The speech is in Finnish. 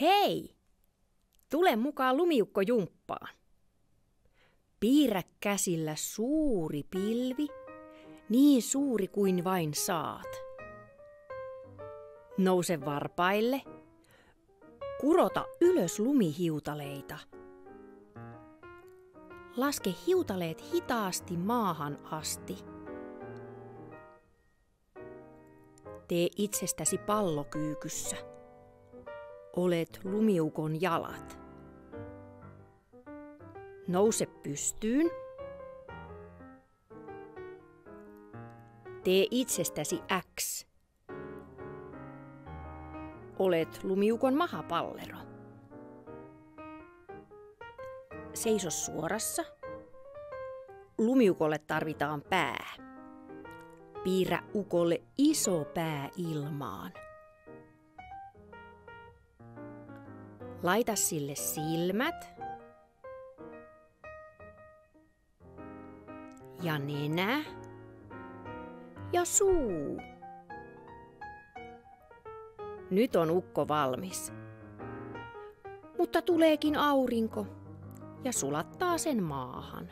Hei! Tule mukaan lumiukko jumppaan. Piirrä käsillä suuri pilvi, niin suuri kuin vain saat. Nouse varpaille. Kurota ylös lumihiutaleita. Laske hiutaleet hitaasti maahan asti. Tee itsestäsi pallokyykyssä. Olet lumiukon jalat. Nouse pystyyn. Tee itsestäsi X. Olet lumiukon mahapallero. Seiso suorassa. Lumiukolle tarvitaan pää. Piirrä ukolle iso pää ilmaan. Laita sille silmät. Ja nenä. Ja suu. Nyt on ukko valmis. Mutta tuleekin aurinko ja sulattaa sen maahan.